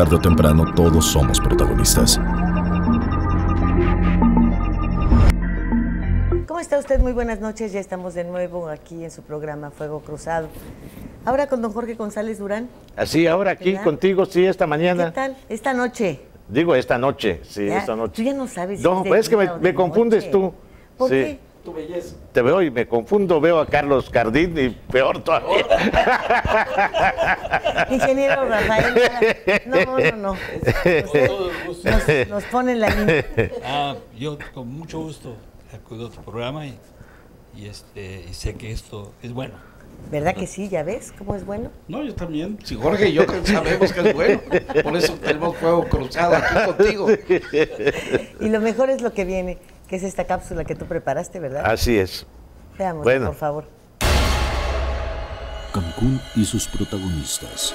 Tarde o temprano todos somos protagonistas. ¿Cómo está usted? Muy buenas noches. Ya estamos de nuevo aquí en su programa Fuego Cruzado. Ahora con don Jorge González Durán. Así, ahora aquí ¿Verdad? contigo, sí, esta mañana. ¿Qué tal? Esta noche. Digo, esta noche, sí, Ya, esta noche. Tú ya no sabes. si No, de pues es que me, confundes tú. ¿Por Sí. qué? Tu belleza. Te veo y me confundo, veo a Carlos Cardín y peor todavía. Ingeniero Rafael. No, no, no. Nos, nos pone en la línea. Ah, yo con mucho gusto acudo a tu programa y, y, este, y sé que esto es bueno. ¿Verdad que sí? ¿Ya ves cómo es bueno? No, yo también. Si Jorge y yo que sabemos que es bueno. Por eso tenemos fuego cruzado aquí contigo. Y lo mejor es lo que viene, que es esta cápsula que tú preparaste, ¿verdad? Así es. Veamos, bueno. por favor. Cancún y sus protagonistas.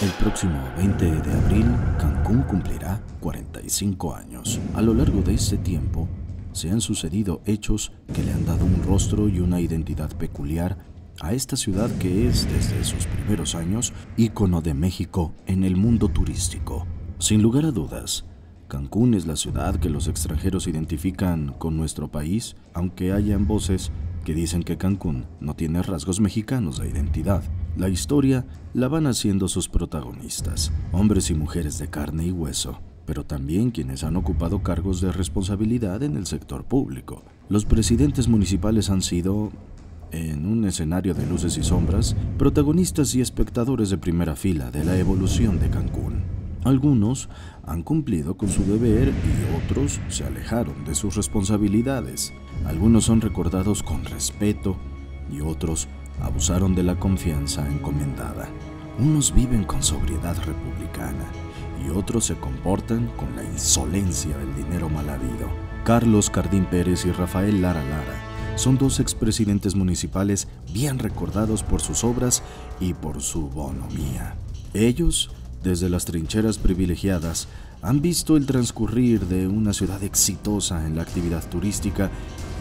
El próximo 20 de abril, Cancún cumplirá 45 años. A lo largo de este tiempo, se han sucedido hechos que le han dado un rostro y una identidad peculiar a esta ciudad que es, desde sus primeros años, ícono de México en el mundo turístico. Sin lugar a dudas, Cancún es la ciudad que los extranjeros identifican con nuestro país, aunque hayan voces que dicen que Cancún no tiene rasgos mexicanos de identidad. La historia la van haciendo sus protagonistas, hombres y mujeres de carne y hueso, pero también quienes han ocupado cargos de responsabilidad en el sector público. Los presidentes municipales han sido, en un escenario de luces y sombras, protagonistas y espectadores de primera fila de la evolución de Cancún. Algunos han cumplido con su deber y otros se alejaron de sus responsabilidades. Algunos son recordados con respeto y otros abusaron de la confianza encomendada. Unos viven con sobriedad republicana y otros se comportan con la insolencia del dinero mal habido. Carlos Cardín Pérez y Rafael Lara Lara son dos expresidentes municipales bien recordados por sus obras y por su bonomía. Ellos, desde las trincheras privilegiadas, han visto el transcurrir de una ciudad exitosa en la actividad turística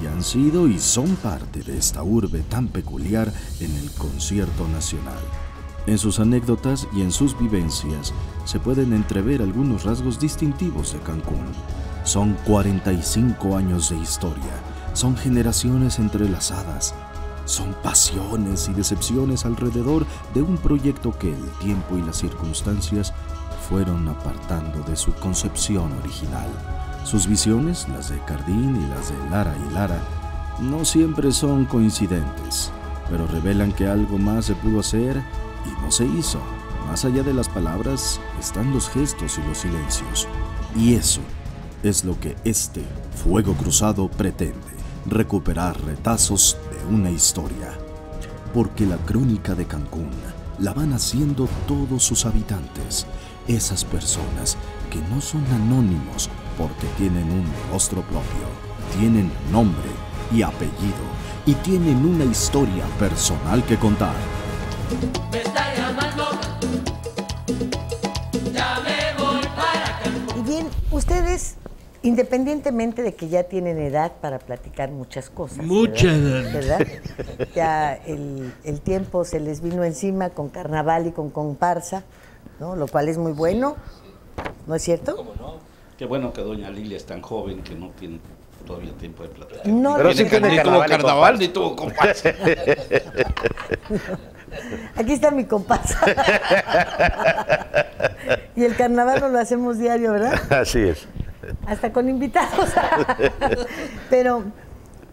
y han sido y son parte de esta urbe tan peculiar en el concierto nacional. En sus anécdotas y en sus vivencias se pueden entrever algunos rasgos distintivos de Cancún. Son 45 años de historia, son generaciones entrelazadas, son pasiones y decepciones alrededor de un proyecto que el tiempo y las circunstancias fueron apartando de su concepción original. Sus visiones, las de Cardín y las de Lara y Lara, no siempre son coincidentes, pero revelan que algo más se pudo hacer y no se hizo. Más allá de las palabras están los gestos y los silencios. Y eso es lo que este Fuego Cruzado pretende, recuperar retazos de una historia. Porque la crónica de Cancún la van haciendo todos sus habitantes, esas personas que no son anónimos porque tienen un rostro propio, tienen nombre y apellido y tienen una historia personal que contar. Y bien, ustedes, independientemente de que ya tienen edad para platicar muchas cosas. Mucha ¿verdad? edad. ¿verdad? Ya el, el tiempo se les vino encima con carnaval y con comparsa, ¿no? Lo cual es muy bueno, ¿no es cierto? Qué bueno que doña Lilia es tan joven que no tiene todavía tiempo de platicar. No, Pero no, sí no, tiene ni carnaval carnaval ni tuvo comparsa. Aquí está mi comparsa. y el carnaval no lo hacemos diario, ¿verdad? Así es. Hasta con invitados. Pero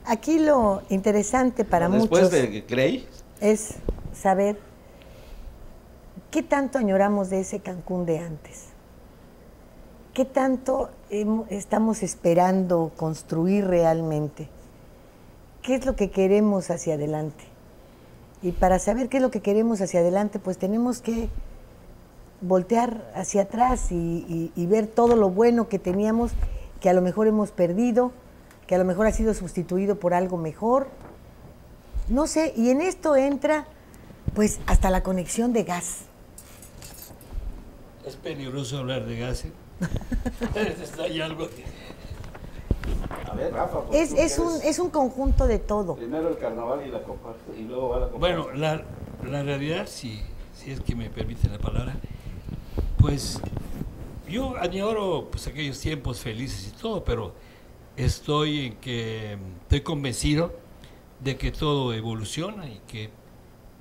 aquí lo interesante para Después muchos de Grey, es saber qué tanto añoramos de ese Cancún de antes. ¿Qué tanto estamos esperando construir realmente? ¿Qué es lo que queremos hacia adelante? Y para saber qué es lo que queremos hacia adelante, pues tenemos que voltear hacia atrás y, y- y ver todo lo bueno que teníamos, que a lo mejor hemos perdido, que a lo mejor ha sido sustituido por algo mejor. No sé, y en esto entra pues hasta la conexión de gas. Es peligroso hablar de gas. ¿eh? Algo. a ver, Rafa. pues, Es, es, un, es un conjunto de todo. Primero el carnaval y la comparsa y luego va la comparsa. Bueno, la, la realidad, si, si es que me permite la palabra, Pues yo añoro pues, aquellos tiempos felices y todo, pero estoy en que estoy convencido de que todo evoluciona y que,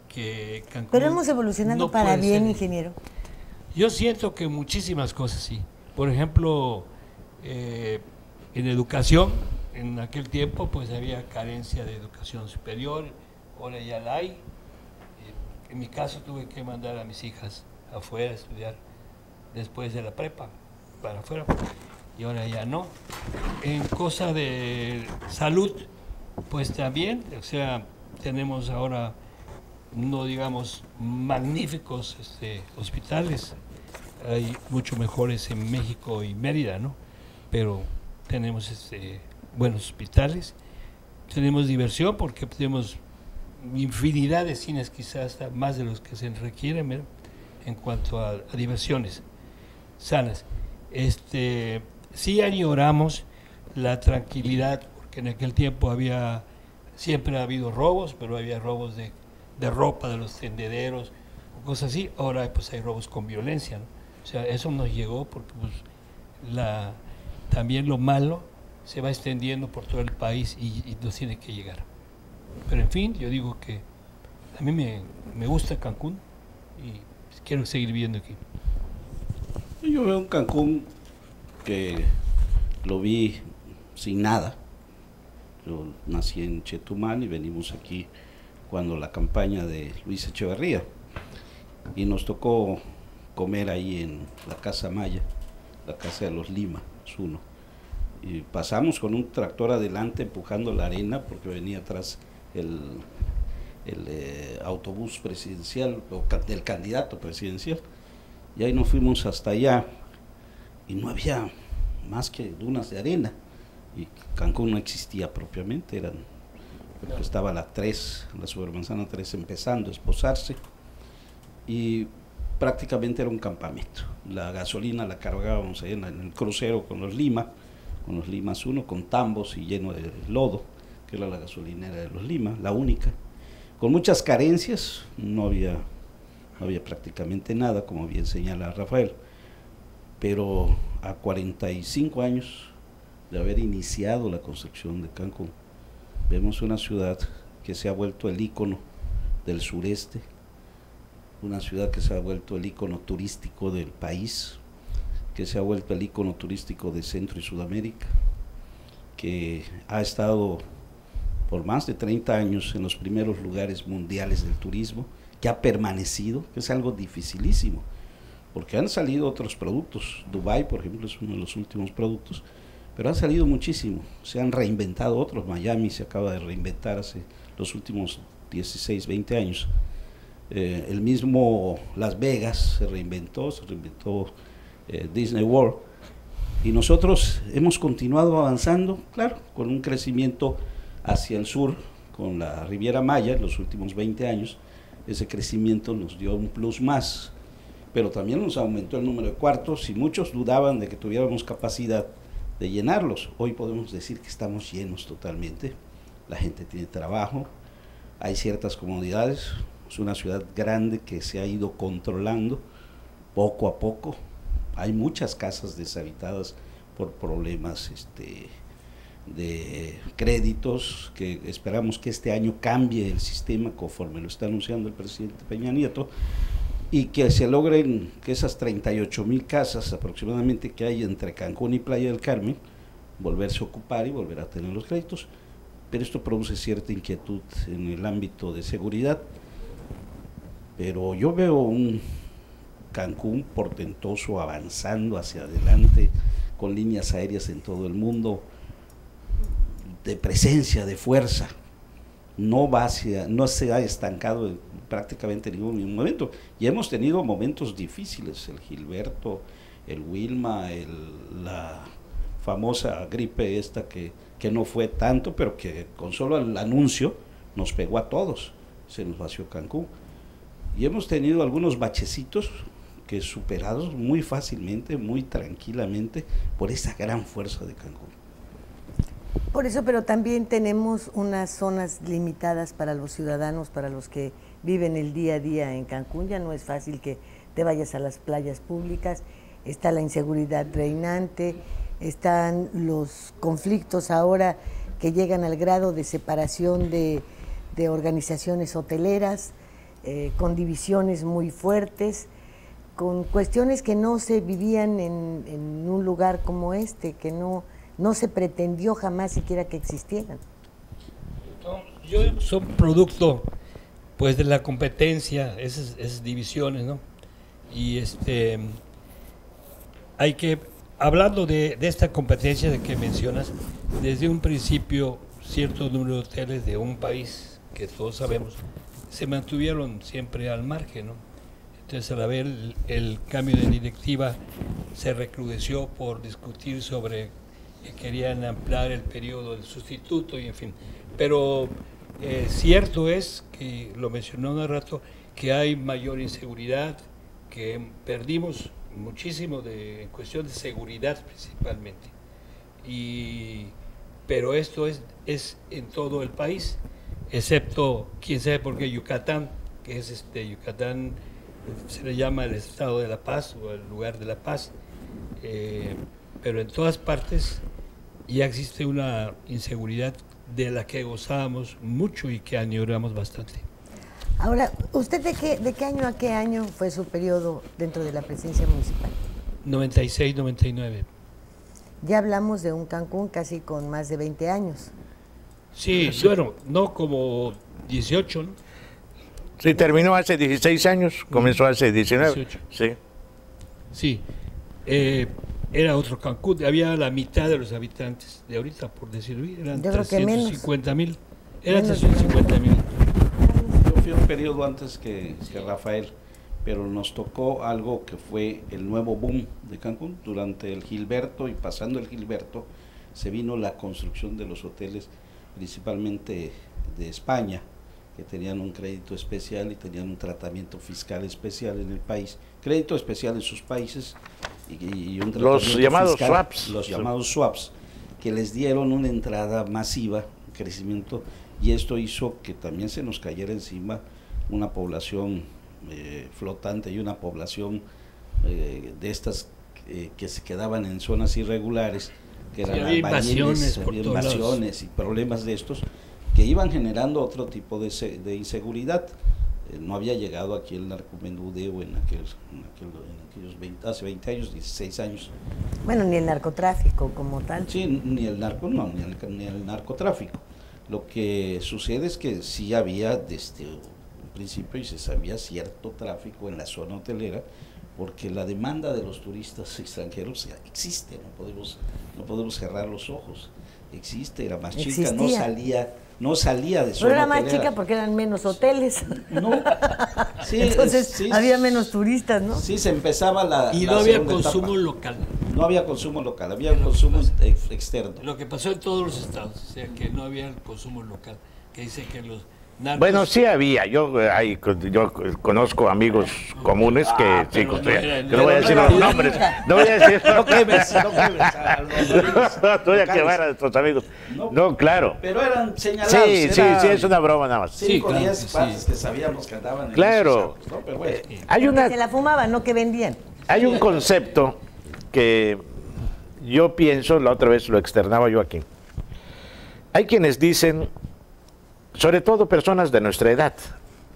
que Cancún Pero hemos evolucionado no para bien, ser- ingeniero. Yo siento que muchísimas cosas sí. Por ejemplo, eh, en educación, en aquel tiempo pues había carencia de educación superior, ahora ya la hay. Eh, En mi caso tuve que mandar a mis hijas afuera a estudiar después de la prepa, para afuera, y ahora ya no. En cosa de salud, pues también, o sea, tenemos ahora no digamos magníficos este, hospitales. Hay mucho mejores en México y Mérida, ¿no? Pero tenemos este, buenos hospitales, tenemos diversión porque tenemos infinidad de cines, quizás hasta más de los que se requieren ¿verdad? en cuanto a, a diversiones sanas. Este, sí añoramos la tranquilidad, porque en aquel tiempo había, siempre ha habido robos, pero había robos de, de ropa de los tendederos, cosas así. Ahora pues hay robos con violencia, ¿no? O sea, eso nos llegó porque pues, también lo malo se va extendiendo por todo el país y, y nos tiene que llegar. Pero en fin, yo digo que a mí me, me gusta Cancún y quiero seguir viviendo aquí. Yo veo un Cancún que lo vi sin nada. Yo nací en Chetumal y venimos aquí cuando la campaña de Luis Echeverría. Y nos tocó comer ahí en la Casa Maya, la Casa de los Lima, es uno. Y pasamos con un tractor adelante empujando la arena porque venía atrás el, el eh, autobús presidencial o del candidato presidencial. Y ahí nos fuimos hasta allá y no había más que dunas de arena. Y Cancún no existía propiamente, eran, estaba la 3, la Supermanzana 3 empezando a esposarse. Y prácticamente era un campamento. La gasolina la cargábamos ahí en el crucero con los Lima, con los Limas 1, con tambos y lleno de lodo, que era la gasolinera de los Lima, la única. Con muchas carencias, no había no había prácticamente nada, como bien señala Rafael, pero a 45 años de haber iniciado la construcción de Cancún, vemos una ciudad que se ha vuelto el ícono del sureste, una ciudad que se ha vuelto el ícono turístico del país, que se ha vuelto el ícono turístico de Centro y Sudamérica, que ha estado por más de 30 años en los primeros lugares mundiales del turismo, que ha permanecido, que es algo dificilísimo, porque han salido otros productos. Dubai, por ejemplo, es uno de los últimos productos, pero han salido muchísimo. Se han reinventado otros. Miami se acaba de reinventar hace los últimos 16, 20 años. Eh, el mismo Las Vegas se reinventó, se reinventó eh, Disney World. Y nosotros hemos continuado avanzando, claro, con un crecimiento hacia el sur, con la Riviera Maya en los últimos 20 años. Ese crecimiento nos dio un plus más, pero también nos aumentó el número de cuartos y muchos dudaban de que tuviéramos capacidad de llenarlos. Hoy podemos decir que estamos llenos totalmente. La gente tiene trabajo, hay ciertas comodidades. Es una ciudad grande que se ha ido controlando poco a poco. Hay muchas casas deshabitadas por problemas este, de créditos, que esperamos que este año cambie el sistema conforme lo está anunciando el presidente Peña Nieto, y que se logren que esas 38 mil casas aproximadamente que hay entre Cancún y Playa del Carmen, volverse a ocupar y volver a tener los créditos, pero esto produce cierta inquietud en el ámbito de seguridad, pero yo veo un Cancún portentoso avanzando hacia adelante con líneas aéreas en todo el mundo, de presencia, de fuerza. No va hacia, no se ha estancado en prácticamente ningún momento. Y hemos tenido momentos difíciles, el Gilberto, el Wilma, la famosa gripe esta que, que no fue tanto, pero que con solo el anuncio nos pegó a todos. Se nos vació Cancún. Y hemos tenido algunos bachecitos que superados muy fácilmente, muy tranquilamente, por esa gran fuerza de Cancún. Por eso, pero también tenemos unas zonas limitadas para los ciudadanos, para los que viven el día a día en Cancún. Ya no es fácil que te vayas a las playas públicas, está la inseguridad reinante, están los conflictos ahora que llegan al grado de separación de, organizaciones hoteleras, eh, con divisiones muy fuertes, con cuestiones que no se vivían en un lugar como este, que no, no se pretendió jamás siquiera que existieran. Soy producto pues de la competencia, esas, divisiones, ¿no? Y este hay que, hablando de, esta competencia de que mencionas, desde un principio cierto número de hoteles de un país, que todos sabemos, se mantuvieron siempre al margen, ¿no? Entonces al haber el, el cambio de directiva se recrudeció por discutir sobre querían ampliar el periodo del sustituto y en fin. Pero eh, cierto es, que lo mencionó hace rato, que hay mayor inseguridad, que perdimos muchísimo de, en cuestión de seguridad principalmente. Y, pero esto es, es en todo el país, excepto, quién sabe por qué, Yucatán, que es este, Yucatán se le llama el estado de la paz o el lugar de la paz, eh, pero en todas partes ya existe una inseguridad de la que gozábamos mucho y que añoramos bastante. Ahora, ¿usted de qué, de qué año a qué año fue su periodo dentro de la presidencia municipal? 96, 99. Ya hablamos de un Cancún casi con más de 20 años. Sí, bueno, no como 18, ¿no? Sí, terminó hace 16 años, comenzó hace 19. 18. Sí. Sí. Eh, era otro Cancún, había la mitad de los habitantes de ahorita, por decirlo, eran Yo creo que menos. 350 mil. Eran Menos, 350 mil. Yo fui un periodo antes que, que Rafael, pero nos tocó algo que fue el nuevo boom de Cancún. Durante el Gilberto y pasando el Gilberto, se vino la construcción de los hoteles, principalmente de España, que tenían un crédito especial y tenían un tratamiento fiscal especial en el país. Crédito especial en sus países y, y un Los llamados fiscal, swaps. Los llamados swaps, que les dieron una entrada masiva, crecimiento, y esto hizo que también se nos cayera encima una población eh, flotante y una población eh, de estas eh, que se quedaban en zonas irregulares, que Sí, eran había albañiles, invasiones invasiones y problemas de estos que iban generando otro tipo de, se- de inseguridad. Eh, no había llegado aquí el narcomenudeo en, aquel, en, aquel- en aquellos 20, hace 20 años, 16 años. Bueno, ni el narcotráfico como tal. Sí, ni el narco, no, ni el, ni el narcotráfico. Lo que sucede es que sí había desde un principio y se sabía cierto tráfico en la zona hotelera, porque la demanda de los turistas extranjeros existe, no podemos, no podemos cerrar los ojos. Existe, era más chica, no salía, no salía de zona Pero era más chica porque eran menos hoteles. No, sí, Entonces sí, había menos turistas, ¿no? Sí, se empezaba la. Y la no había etapa. consumo local. No había consumo local, había consumo ex- externo. Lo que pasó en todos los estados, o sea, que no había el consumo local, que dice que los narcos... Bueno, sí había. Yo, eh, hay, yo conozco amigos comunes que Ah, sí, pero no era- que no voy a no decir los nombres. No voy a decir No quemes, no quemes a los amigos No voy a quemar a nuestros amigos. No. No, claro. Pero eran señalados. Sí, sí, eran sí, es una broma nada más. Sí, claro diez que sí. partes que sabíamos que andaban en Claro. esos años, ¿no? Pero bueno, Eh, hay una Se la fumaban, no que vendían. Hay un concepto que yo pienso, la otra vez lo externaba yo aquí. Hay quienes dicen, sobre todo personas de nuestra edad,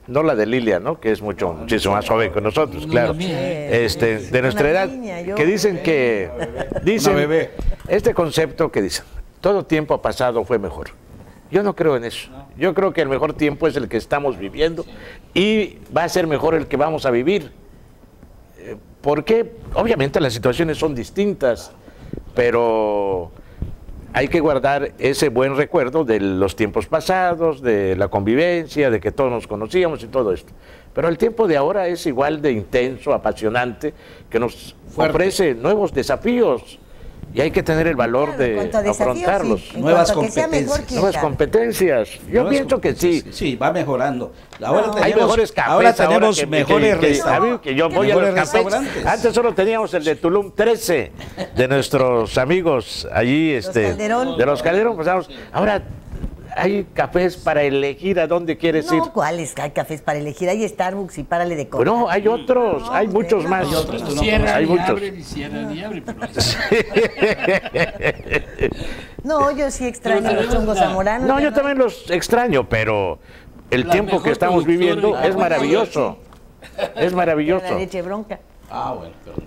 no la de Lilia, ¿no? Que es mucho, muchísimo más joven que nosotros, No, claro. la mía, Este, de nuestra edad, yo. que dicen que, dicen, este concepto que dicen, todo tiempo pasado fue mejor. Yo no creo en eso. Yo creo que el mejor tiempo es el que estamos viviendo y va a ser mejor el que vamos a vivir. Eh, Porque obviamente las situaciones son distintas, pero hay que guardar ese buen recuerdo de los tiempos pasados, de la convivencia, de que todos nos conocíamos y todo esto. Pero el tiempo de ahora es igual de intenso, apasionante, que nos ofrece nuevos desafíos y hay que tener el valor Claro, de afrontarlos. sí. Nuevas competencias. Nuevas competencias. Yo nuevas pienso que sí. Sí, va mejorando. Ahora No. tenemos, Hay mejores cafés ahora tenemos que- mejores que- restaurantes. que yo voy a los restaurantes. Antes solo teníamos el de Tulum 13 de nuestros amigos allí, este, Calderón. de los Calderón. pues, ahora hay cafés para elegir a dónde quieres ir. No, ¿cuáles? Hay cafés para elegir. Hay Starbucks y párale de comer. Bueno, hay otros, No, hay hombre, muchos no, más. no, otros, tú no Cierran hay y muchos. abren y cierran y abren, pero hay- No, yo sí extraño los chongos la- zamoranos. No, yo también los extraño, pero el La tiempo que estamos viviendo es maravilloso. Es La maravilloso. leche bronca. Ah, bueno, perdón.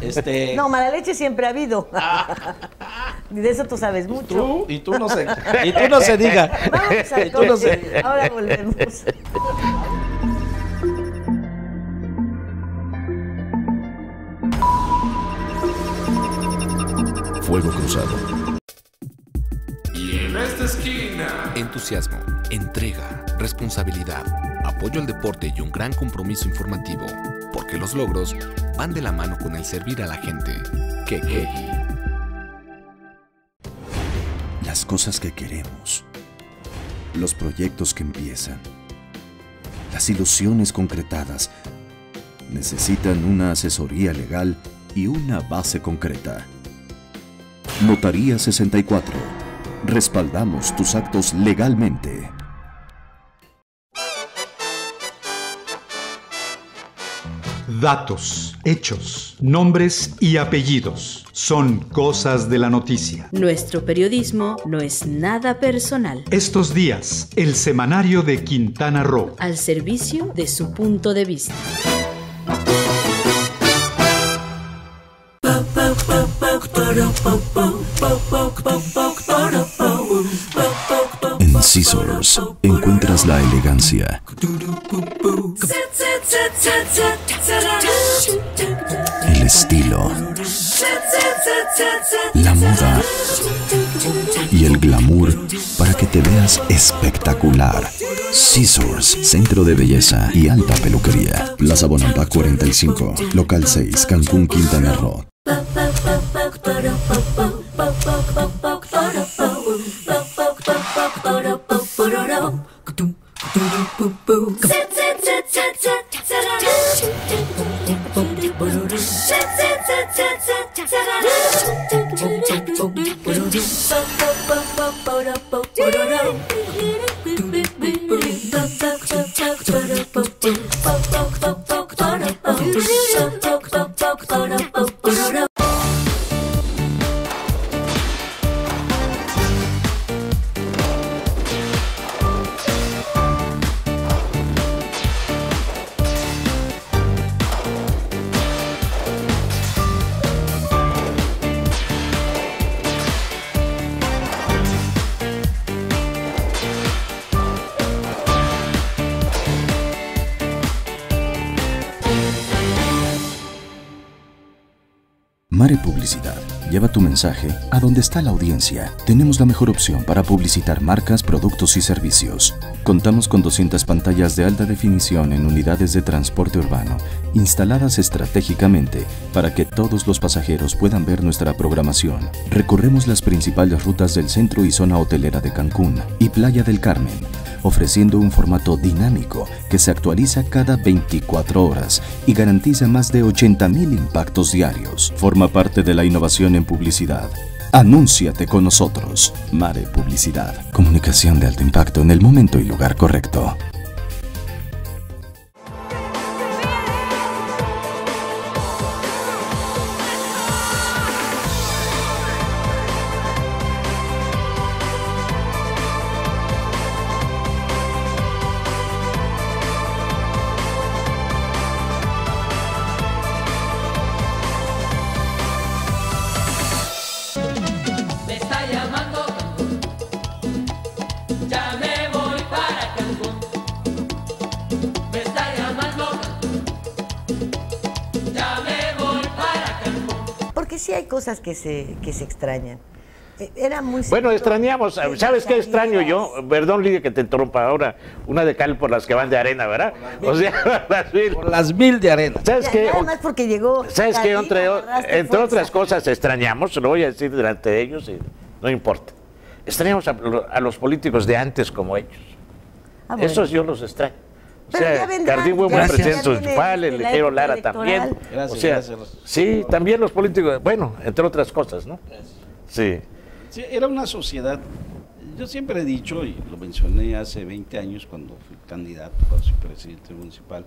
Este, No, mala leche siempre ha habido. y de eso tú sabes mucho. tú y tú no se, y tú no se diga. Vamos a Y tú no se. Ahora volvemos. Fuego cruzado. Y en esta esquina, Entusiasmo, entrega, responsabilidad, apoyo al deporte y un gran compromiso informativo, porque los logros van de la mano con el servir a la gente. Que Las cosas que queremos. Los proyectos que empiezan. Las ilusiones concretadas necesitan una asesoría legal y una base concreta. Notaría 64. Respaldamos tus actos legalmente. Datos, hechos, nombres y apellidos son cosas de la noticia. Nuestro periodismo no es nada personal, Estos días, el semanario de Quintana Roo. al servicio de su punto de vista. En Scissors encuentras la elegancia, el estilo, la moda y el glamour para que te veas espectacular. Scissors, centro de belleza y alta peluquería. Plaza Bonampa 45, local 6, Cancún, Quintana Roo. Ba ba ba. Publicidad. Lleva tu mensaje a donde está la audiencia. Tenemos la mejor opción para publicitar marcas, productos y servicios. Contamos con 200 pantallas de alta definición en unidades de transporte urbano, instaladas estratégicamente para que todos los pasajeros puedan ver nuestra programación. Recorremos las principales rutas del centro y zona hotelera de Cancún y Playa del Carmen ofreciendo un formato dinámico que se actualiza cada 24 horas y garantiza más de 80.000 impactos diarios. Forma parte de la innovación en publicidad. Anúnciate con nosotros. Mare Publicidad. Comunicación de alto impacto en el momento y lugar correcto. Se, que se extrañan. Eh, Era muy Bueno, extrañamos, ¿sabes qué extraño yo? Perdón, Lidia, que te interrumpa ahora. Una de cal por las que van de arena, ¿verdad? O sea, las mil. Por las mil de arena. ¿Sabes Ya, qué? Nada más porque llegó. ¿Sabes qué? Entre, entre fuerza. otras cosas, extrañamos, lo voy a decir delante de ellos y no importa. Extrañamos a, a los políticos de antes como ellos. Ah, bueno. Esos yo los extraño. O Pero sea, Cardín fue Ya viene municipal, el ligero Lara electoral. también. Gracias, o sea, gracias. sí, también los políticos, bueno, entre otras cosas, ¿no? Sí. Sí, era una sociedad, Yo siempre he dicho, y lo mencioné hace 20 años cuando fui candidato, cuando soy presidente municipal,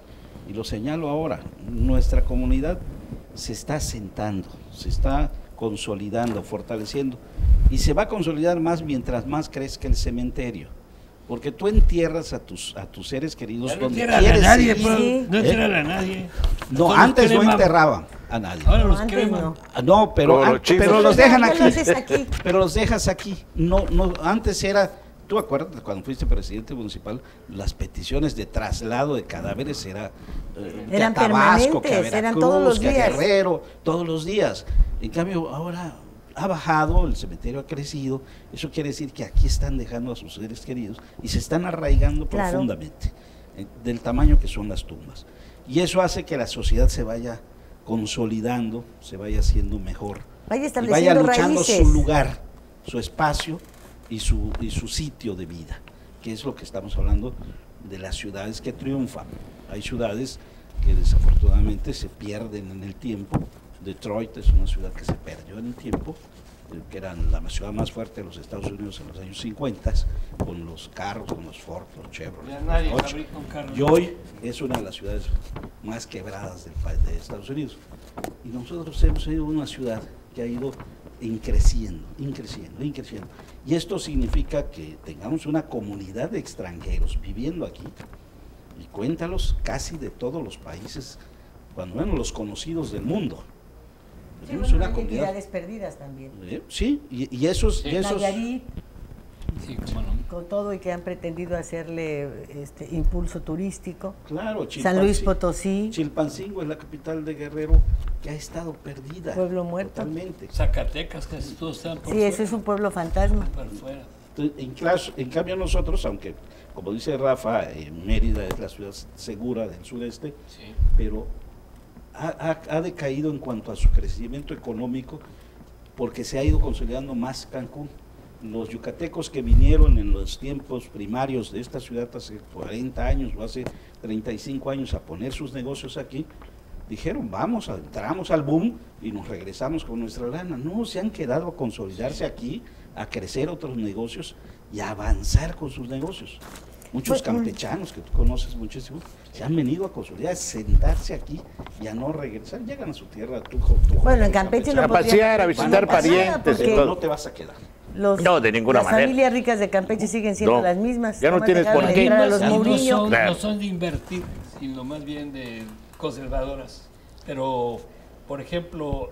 y lo señalo ahora, nuestra comunidad se está asentando, se está consolidando, fortaleciendo, y se va a consolidar más mientras más crezca el cementerio. Porque tú entierras a tus, a tus seres queridos no donde entierran a quieres nadie, ir. pues, Sí. no entierran a nadie. No, antes no enterraban a nadie. Ahora No, los antes creman. no. Ah, No, pero, los pero los dejan aquí. Pero los dejas aquí. No, no, antes era, tú acuerdas cuando fuiste presidente municipal, las peticiones de traslado de cadáveres era eh, que a Eran Tabasco, que a permanentes, eran Veracruz, todos los que a días. Guerrero, todos los días. En cambio, ahora ha bajado, el cementerio ha crecido, eso quiere decir que aquí están dejando a sus seres queridos y se están arraigando Claro. profundamente, eh, del tamaño que son las tumbas. Y eso hace que la sociedad se vaya consolidando, se vaya haciendo mejor Vaya y vaya estableciendo luchando raíces. su lugar, su espacio y su, y su sitio de vida, que es lo que estamos hablando de las ciudades que triunfan. Hay ciudades que desafortunadamente se pierden en el tiempo. Detroit es una ciudad que se perdió en el tiempo, que era la ciudad más fuerte de los Estados Unidos en los años 50, con los carros, con los Ford, los Chevrolet, los. Y hoy es una de las ciudades más quebradas del país de Estados Unidos. Y nosotros hemos sido una ciudad que ha ido increciendo, increciendo, increciendo. Y esto significa que tengamos una comunidad de extranjeros viviendo aquí, y cuéntalos casi de todos los países, cuando menos los conocidos del mundo. Sí, bueno, una hay comunidad. entidades perdidas también. ¿eh? Sí, y, y esos, y esos Nayarit, Sí, cómo no. con todo y que han pretendido hacerle este impulso turístico. claro, San Luis Potosí, Chilpancingo es la capital de Guerrero que ha estado perdida. Pueblo muerto. Totalmente. Zacatecas, casi todos están por sí, fuera. eso es un pueblo fantasma. Por fuera. Entonces, En, clas- en cambio nosotros, aunque como dice Rafa, eh, Mérida es la ciudad segura del sureste, Sí. pero ha, ha- ha decaído en cuanto a su crecimiento económico porque se ha ido consolidando más Cancún. Los yucatecos que vinieron en los tiempos primarios de esta ciudad hace 40 años o hace 35 años a poner sus negocios aquí, dijeron, vamos, entramos al boom y nos regresamos con nuestra lana. No, se han quedado a consolidarse aquí, a crecer otros negocios y a avanzar con sus negocios. Muchos Pues, campechanos que tú conoces muchísimo se han venido a consolidar, a sentarse aquí y a no regresar. Llegan a su tierra, jo- tú Bueno, en Campeche lo A pasear, a visitar nada, parientes pero todo. no te vas a quedar. los- No, de ninguna las manera. familias ricas de Campeche siguen siendo No, las mismas. ya no tienes por qué. no son, Claro. no son de invertir, sino más bien de conservadoras. Pero, por ejemplo,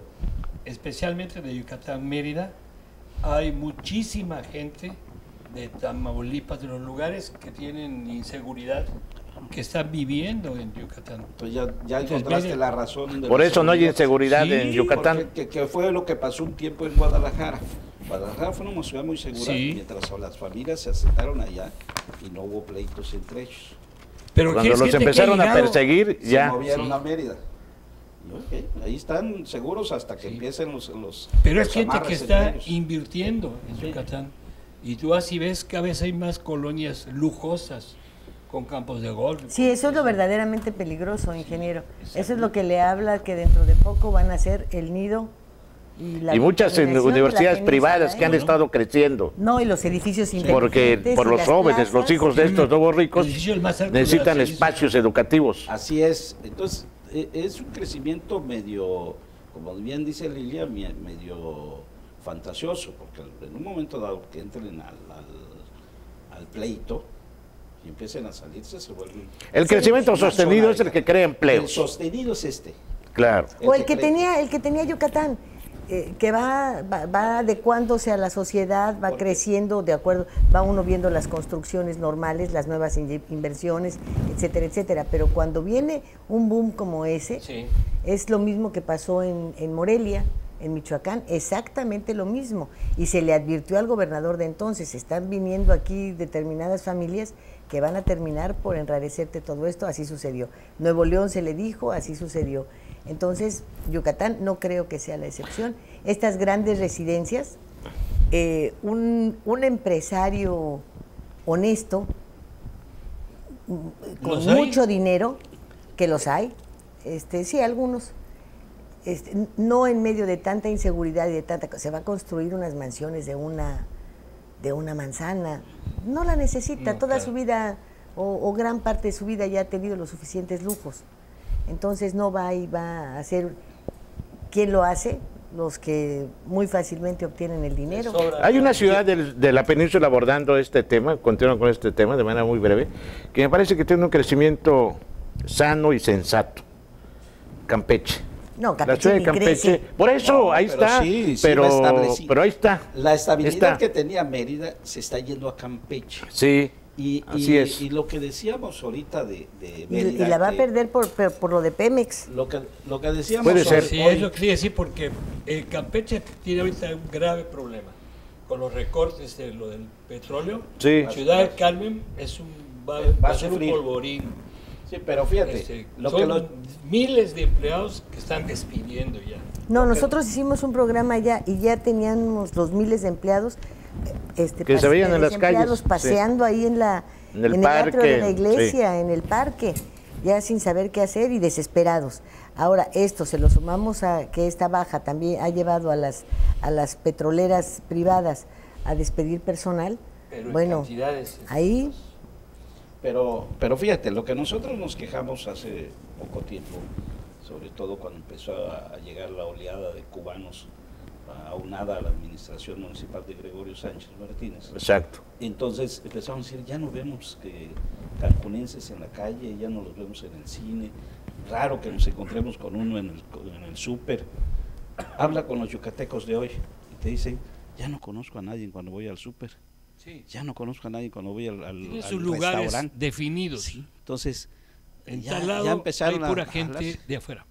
especialmente de Yucatán, Mérida, hay muchísima gente de Tamaulipas, de los lugares que tienen inseguridad, que están viviendo en Yucatán. Entonces ya, ya Entonces, encontraste mire, la razón. de Por la eso no hay seguridad. inseguridad Sí, en Yucatán. Que, que fue lo que pasó un tiempo en Guadalajara. Guadalajara fue una ciudad muy segura Sí. mientras las familias se asentaron allá y no hubo pleitos entre ellos. Pero Cuando los empezaron a perseguir, Se ya. movieron Sí. a Mérida. Ahí están seguros hasta que empiecen los, los Pero es los gente que está ellos. invirtiendo en Yucatán. Y tú así ves que a veces hay más colonias lujosas con campos de golf. Sí, eso es lo verdaderamente peligroso, ingeniero. Eso es lo que le habla que dentro de poco van a ser el nido y la Y muchas universidades privadas que han estado creciendo. No, y los edificios Porque por los jóvenes, los plazas. hijos de estos nuevos ricos, necesitan espacios educativos. Así es. Entonces, e- es un crecimiento medio, como bien dice Lilia, me- medio fantasioso, porque en un momento dado que entren al, al- al pleito y empiecen a salirse, se vuelven... El crecimiento sostenido es el que crea El empleos. sostenido es este. Claro. O el que tenía, el que tenía Yucatán, eh, que va, va, va adecuándose a la sociedad, va creciendo de acuerdo, va uno viendo las construcciones normales, las nuevas in- inversiones, etcétera, etcétera. Pero cuando viene un boom como ese, Sí. es lo mismo que pasó en, en Morelia, en Michoacán, exactamente lo mismo. Y se le advirtió al gobernador de entonces, están viniendo aquí determinadas familias que van a terminar por enrarecerte todo esto, así sucedió. Nuevo León se le dijo, así sucedió. Entonces, Yucatán no creo que sea la excepción. Estas grandes residencias, eh, un, un empresario honesto, mm, con mucho dinero, que los hay, este, sí, algunos, este, no en medio de tanta inseguridad y de tanta cosa. Se va a construir unas mansiones de una de una manzana. No la necesita, No, toda claro. su vida o, o gran parte de su vida ya ha tenido los suficientes lujos. Entonces no va y va a hacer, ¿quién lo hace? Los que muy fácilmente obtienen el dinero. Hay una ciudad del- de la península abordando este tema, continúo con este tema de manera muy breve, que me parece que tiene un crecimiento sano y sensato. Campeche. No, La Campeche ciudad de Campeche. crece. Por eso, No, ahí pero está. sí, sí pero, pero ahí está. La estabilidad Está. que tenía Mérida se está yendo a Campeche. Sí, Y, así y- es. y lo que decíamos ahorita de, de Mérida. y la va a perder por, por, por lo de Pemex. Lo que, lo que decíamos Puede ser. Sí, hoy- es lo que quería decir porque eh, Campeche tiene ahorita un grave problema con los recortes de lo del petróleo. Sí. Ciudad del Carmen es un, va, Va va a ser un polvorín. Sí, pero fíjate, Este, lo son que lo- miles de empleados que están despidiendo ya. No, nosotros hicimos un programa ya y ya teníamos los miles de empleados este, Que se veían en las desempleados calles, paseando ahí en la En el atrio de la parque, iglesia, en el parque, ya sin saber qué hacer y desesperados. Ahora, esto se lo sumamos a que esta baja también ha llevado a las, a las petroleras privadas a despedir personal. Pero en bueno, cantidades, ahí Pero, pero fíjate, lo que nosotros nos quejamos hace poco tiempo, sobre todo cuando empezó a, a llegar la oleada de cubanos aunada a la administración municipal de Gregorio Sánchez Martínez. Exacto. Entonces empezamos a decir, ya no vemos que cancunenses en la calle, ya no los vemos en el cine, raro que nos encontremos con uno en el, en el súper. Habla con los yucatecos de hoy y te dicen, ya no conozco a nadie cuando voy al súper. Sí. Ya no conozco a nadie cuando voy al, al, Tiene al sus lugares restaurante. definidos. Sí, entonces En ya, tal lado ya empezaron hay pura a, gente jalarse. de afuera.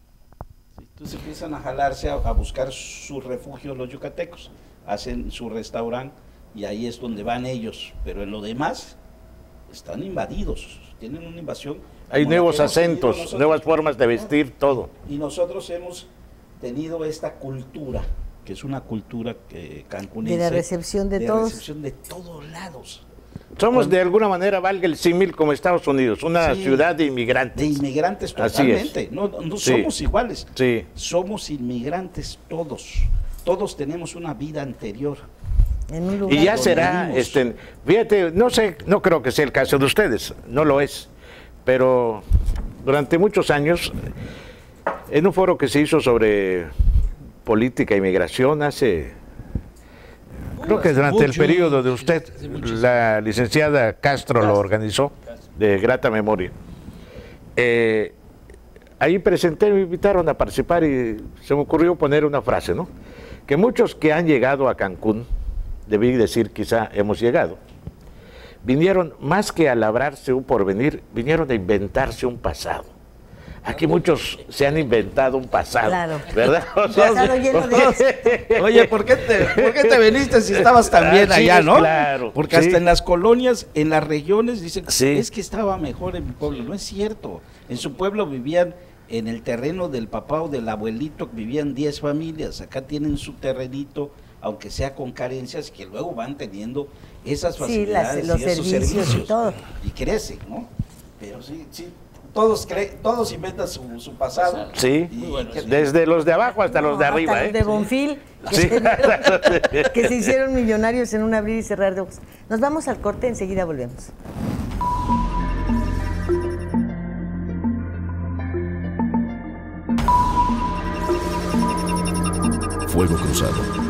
Sí, Entonces empiezan a jalarse a, a buscar sus refugios los yucatecos, hacen su restaurante y ahí es donde van ellos, pero en lo demás están invadidos, tienen una invasión. Hay nuevos acentos, nosotros. nuevas formas de vestir, todo. Y nosotros hemos tenido esta cultura, que es una cultura que cancunense. De la recepción de todos. recepción de todos lados. Somos de alguna manera, valga el símil, como Estados Unidos, una Sí. ciudad de inmigrantes. De inmigrantes Así es. totalmente. No, no Sí. somos iguales. Sí. Somos inmigrantes todos. Todos tenemos una vida anterior. en un lugar Y ya será, vivimos. este, fíjate, no sé, no creo que sea el caso de ustedes, no lo es, pero durante muchos años, en un foro que se hizo sobre política e inmigración hace, creo que durante el periodo de usted, la licenciada Castro lo organizó, de grata memoria. Eh, ahí presenté, me invitaron a participar y se me ocurrió poner una frase, ¿no? Que muchos que han llegado a Cancún, debí decir quizá hemos llegado, vinieron más que a labrarse un porvenir, vinieron a inventarse un pasado. Aquí muchos se han inventado un pasado, Claro. ¿verdad? Pasado lleno de- Oye, ¿por qué, te, por qué te viniste si estabas tan bien allá, no? claro, Porque sí. hasta en las colonias, en las regiones, dicen, Sí. es que estaba mejor en mi pueblo. No es cierto. En su pueblo vivían en el terreno del papá o del abuelito, vivían 10 familias. Acá tienen su terrenito, aunque sea con carencias, que luego van teniendo esas Sí, las- facilidades los y esos servicios y servicios. todo. Y crecen, ¿no? Pero sí, sí. Todos, cre- todos inventan su, su pasado. Sí, bueno, desde los de abajo hasta los de hasta arriba, los de Bonfil, que, Sí. se, dieron- que se hicieron millonarios en un abrir y cerrar de ojos. Nos vamos al corte, enseguida volvemos. Fuego Cruzado.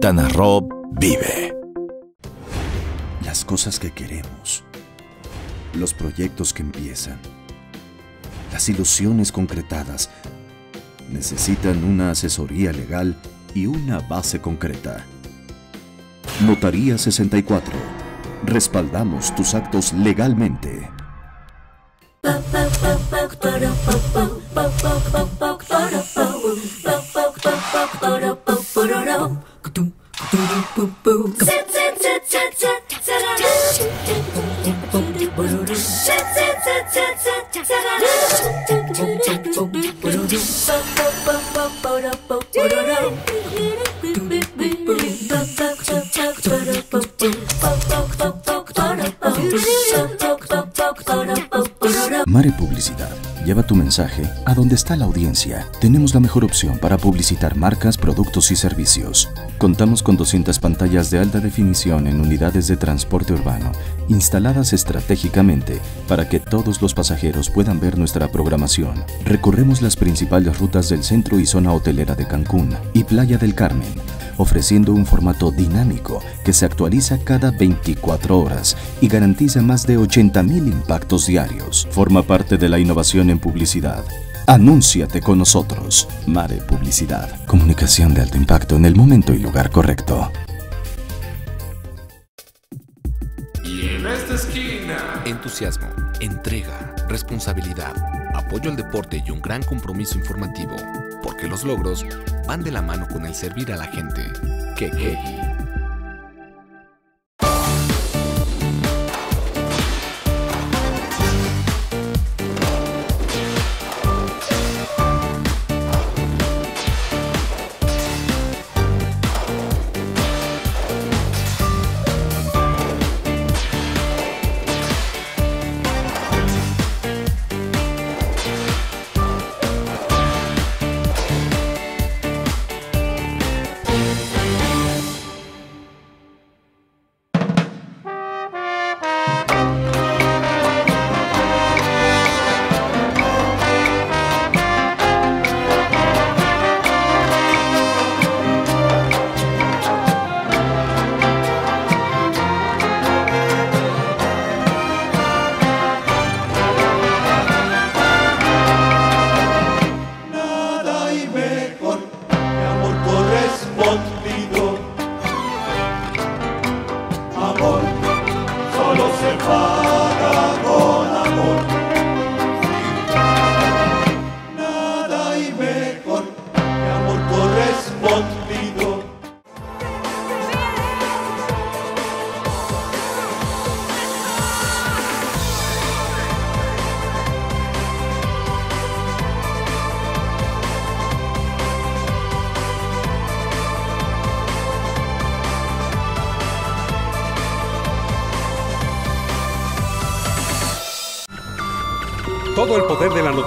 Quintana Roo vive. Las cosas que queremos, los proyectos que empiezan, las ilusiones concretadas, necesitan una asesoría legal y una base concreta. Notaría 64. Respaldamos tus actos legalmente. Mare Publicidad. Lleva tu mensaje a donde está la audiencia. Tenemos la mejor opción para publicitar marcas, productos y servicios. Contamos con 200 pantallas de alta definición en unidades de transporte urbano, instaladas estratégicamente para que todos los pasajeros puedan ver nuestra programación. Recorremos las principales rutas del centro y zona hotelera de Cancún y Playa del Carmen ofreciendo un formato dinámico que se actualiza cada 24 horas y garantiza más de 80.000 impactos diarios. Forma parte de la innovación en publicidad. Anúnciate con nosotros. Mare Publicidad. Comunicación de alto impacto en el momento y lugar correcto. Y en esta esquina. Entusiasmo, entrega, responsabilidad, apoyo al deporte y un gran compromiso informativo. Porque los logros van de la mano con el servir a la gente. Que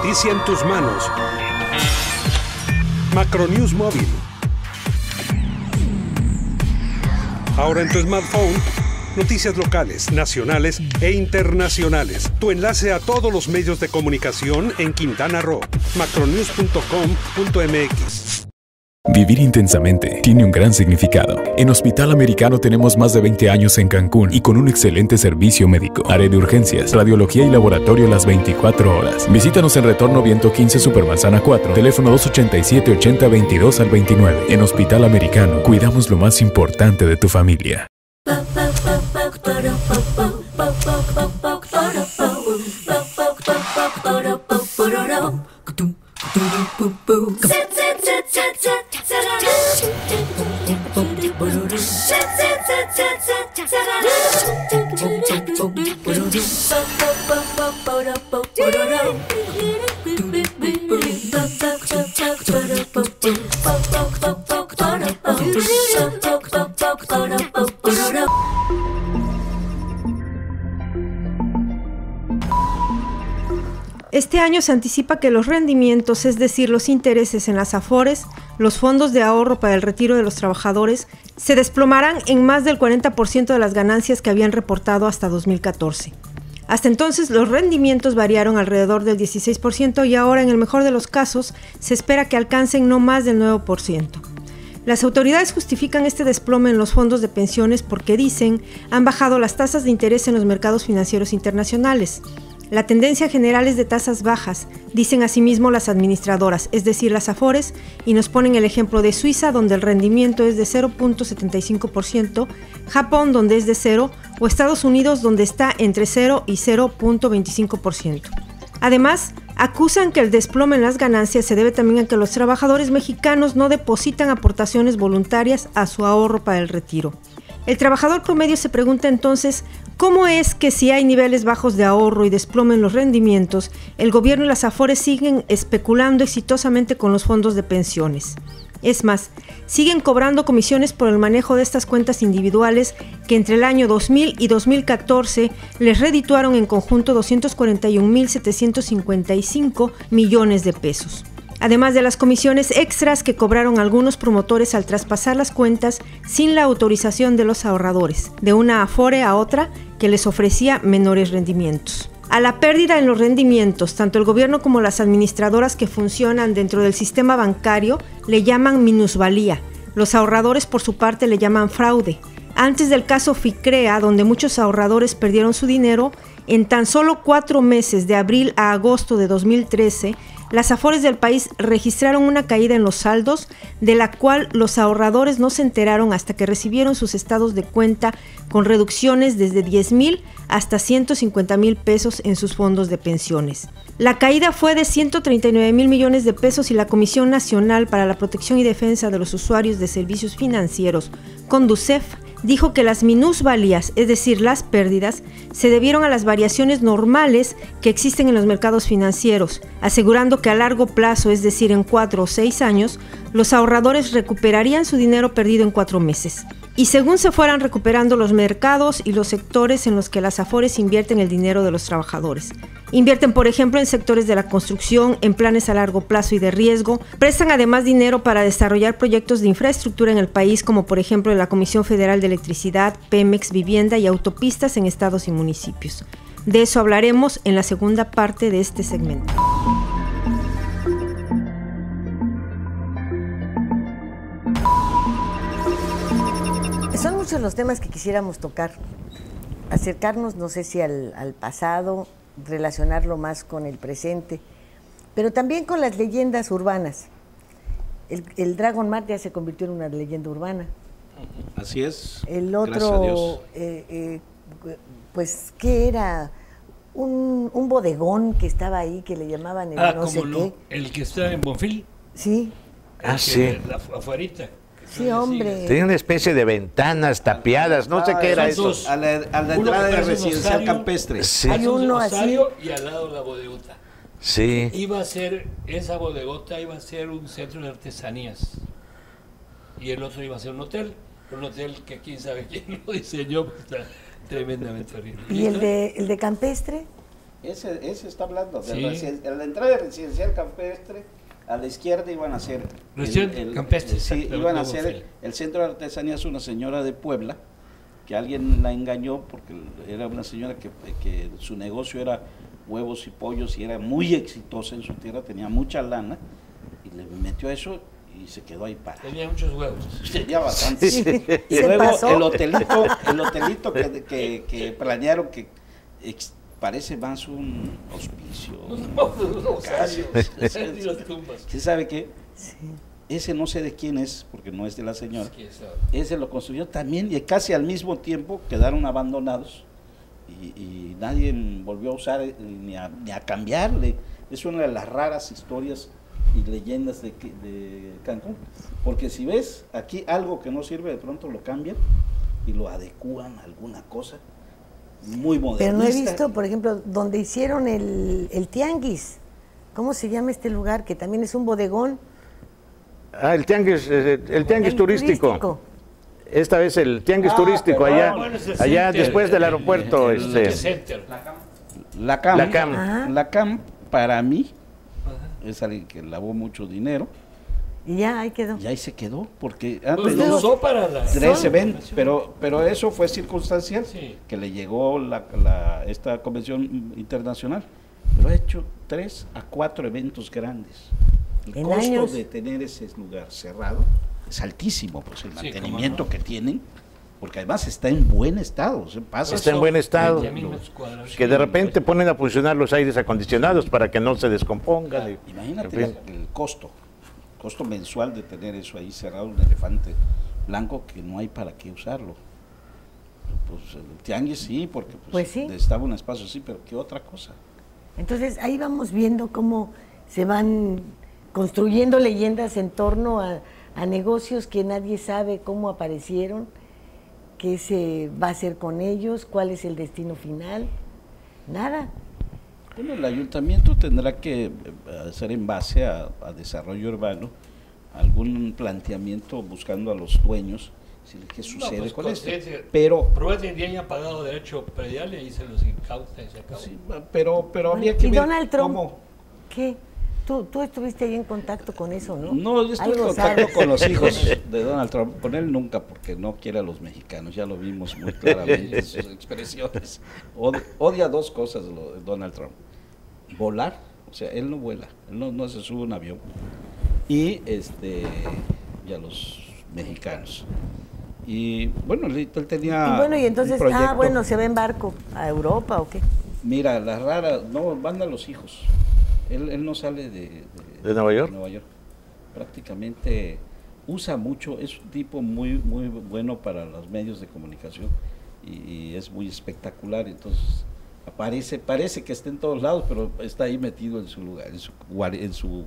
noticia en tus manos. Macronews Móvil. Ahora en tu smartphone, noticias locales, nacionales e internacionales. Tu enlace a todos los medios de comunicación en Quintana Roo. macronews.com.mx. Vivir intensamente tiene un gran significado. En Hospital Americano tenemos más de 20 años en Cancún y con un excelente servicio médico. Área de urgencias, radiología y laboratorio las 24 horas. Visítanos en Retorno Viento 15 Supermanzana 4, teléfono 287-8022 al 29. En Hospital Americano, cuidamos lo más importante de tu familia. Este año se anticipa que los rendimientos, es decir, los intereses en las AFORES, los fondos de ahorro para el retiro de los trabajadores, se desplomarán en más del 40% de las ganancias que habían reportado hasta 2014. Hasta entonces los rendimientos variaron alrededor del 16% y ahora en el mejor de los casos se espera que alcancen no más del 9%. Las autoridades justifican este desplome en los fondos de pensiones porque dicen han bajado las tasas de interés en los mercados financieros internacionales. La tendencia general es de tasas bajas, dicen asimismo las administradoras, es decir, las AFORES, y nos ponen el ejemplo de Suiza, donde el rendimiento es de 0.75%, Japón, donde es de 0, o Estados Unidos, donde está entre 0 y 0.25%. Además, Acusan que el desplome en las ganancias se debe también a que los trabajadores mexicanos no depositan aportaciones voluntarias a su ahorro para el retiro. El trabajador promedio se pregunta entonces cómo es que si hay niveles bajos de ahorro y desplome en los rendimientos, el gobierno y las AFORES siguen especulando exitosamente con los fondos de pensiones. Es más, siguen cobrando comisiones por el manejo de estas cuentas individuales que entre el año 2000 y 2014 les redituaron en conjunto 241.755 millones de pesos. Además de las comisiones extras que cobraron algunos promotores al traspasar las cuentas sin la autorización de los ahorradores, de una afore a otra que les ofrecía menores rendimientos. A la pérdida en los rendimientos, tanto el gobierno como las administradoras que funcionan dentro del sistema bancario le llaman minusvalía. Los ahorradores por su parte le llaman fraude. Antes del caso FICREA, donde muchos ahorradores perdieron su dinero, en tan solo cuatro meses de abril a agosto de 2013, las afores del país registraron una caída en los saldos, de la cual los ahorradores no se enteraron hasta que recibieron sus estados de cuenta con reducciones desde 10 mil hasta 150 mil pesos en sus fondos de pensiones. La caída fue de 139 mil millones de pesos y la Comisión Nacional para la Protección y Defensa de los Usuarios de Servicios Financieros, Conducef, dijo que las minusvalías, es decir, las pérdidas, se debieron a las variaciones normales que existen en los mercados financieros, asegurando que a largo plazo, es decir, en cuatro o seis años, los ahorradores recuperarían su dinero perdido en cuatro meses. Y según se fueran recuperando los mercados y los sectores en los que las AFORES invierten el dinero de los trabajadores. Invierten, por ejemplo, en sectores de la construcción, en planes a largo plazo y de riesgo. Prestan además dinero para desarrollar proyectos de infraestructura en el país, como por ejemplo la Comisión Federal de Electricidad, Pemex, Vivienda y autopistas en estados y municipios. De eso hablaremos en la segunda parte de este segmento. Son muchos los temas que quisiéramos tocar. Acercarnos, no sé si al, pasado, relacionarlo más con el presente, pero también con las leyendas urbanas. El, el Dragon Mart ya se convirtió en una leyenda urbana. Así es. El a otro, Dios. eh, eh, pues, ¿qué era? Un, un bodegón que estaba ahí, que le llamaban el Ah, no como sé no, qué. el que está en Bonfil. Sí, Ah, el sí. La, afuerita. Sí, hombre. Tenía una especie de ventanas tapiadas, no sé Ah, qué era eso. dos. A la, a la entrada de residencial osario. campestre. Sí, Hay uno así. Y al lado la bodegota. sí. Iba a ser, esa bodegota iba a ser un centro de artesanías. Y el otro iba a ser un hotel. Un hotel que quién sabe quién lo diseñó, pues, está tremendamente horrible. ¿Y el de, el de campestre? Ese, ese está hablando. de Sí. a la entrada de residencial campestre, a la izquierda iban a ser. Residencial campestre, Sí, iban a ser el centro de artesanías, una señora de Puebla, que alguien la engañó porque era una señora que, que su negocio era huevos y pollos y era muy exitosa en su tierra, tenía mucha lana, y le metió eso y se quedó ahí para. Tenía muchos huevos. Tenía bastante. Sí. Y ¿Se luego pasó? el hotelito, el hotelito que, que, que planearon que ex- parece más un hospicio. ¿Quién sabe qué? Ese no sé de quién es, porque no es de la señora. Ese lo construyó también y casi al mismo tiempo quedaron abandonados y, y nadie volvió a usar eh, ni a, ni a cambiarle. Es una de las raras historias y leyendas de, de Cancún. Porque si ves aquí algo que no sirve, de pronto lo cambian y lo adecúan a alguna cosa muy Pero modernista. no he visto, por ejemplo, donde hicieron el, el tianguis. ¿Cómo se llama este lugar? Que también es un bodegón. Ah, el tianguis, eh, el tianguis El turístico. Esta vez el tianguis Ah, turístico allá, Bueno, allá center, después del el- aeropuerto. el este, center. La CAM, La CAM. La CAM, para mí, es alguien que lavó mucho dinero Y ya, ahí quedó. y ahí se quedó, porque Pues antes lo no- usó para la. tres eventos, pero, pero eso fue circunstancial, Sí. que le llegó la, la- esta convención internacional, pero ha hecho tres a cuatro eventos grandes. El En costo años. de tener ese lugar cerrado es altísimo, pues el Sí, mantenimiento no. que tienen, porque además está en buen estado, se pasa Está en buen estado. 20,000 metros cuadrados. que de repente ponen a funcionar los aires acondicionados para que no se descompongan. y- Imagínate el costo, costo mensual de tener eso ahí cerrado, un elefante blanco que no hay para qué usarlo. Pues el tianguis sí, porque pues, Pues sí. estaba un espacio así, pero ¿qué otra cosa? Entonces ahí vamos viendo cómo se van construyendo leyendas en torno a, a negocios que nadie sabe cómo aparecieron, qué se va a hacer con ellos, cuál es el destino final. Nada. Bueno, el ayuntamiento tendrá que eh, hacer en base a, a desarrollo urbano algún planteamiento buscando a los dueños si qué sucede pues, con con- este. es- Pero, Pruebas de Indiana ha pagado derecho predial y ahí se los incauta y se acabó. pero, pero habría que y ver Donald Trump, cómo. ¿qué? Tú, tú estuviste ahí en contacto con eso, ¿no? No, yo estoy en contacto sabes. con los hijos de Donald Trump. Con él nunca, porque no quiere a los mexicanos. Ya lo vimos muy claramente en sus expresiones. Od- odia dos cosas Donald Trump. Volar, o sea, él no vuela, él no, no se sube a un avión. Y, este, y a los mexicanos. Y bueno, él tenía. Y bueno, y un entonces, ah, proyecto. bueno, se va en barco a Europa o qué. Mira, las raras, no, van a los hijos. Él, él no sale de, de- ¿De Nueva York? Nueva York. Prácticamente usa mucho, es un tipo muy, muy bueno para los medios de comunicación y, y es muy espectacular. Entonces, aparece, parece que está en todos lados, pero está ahí metido en su lugar, en su, en su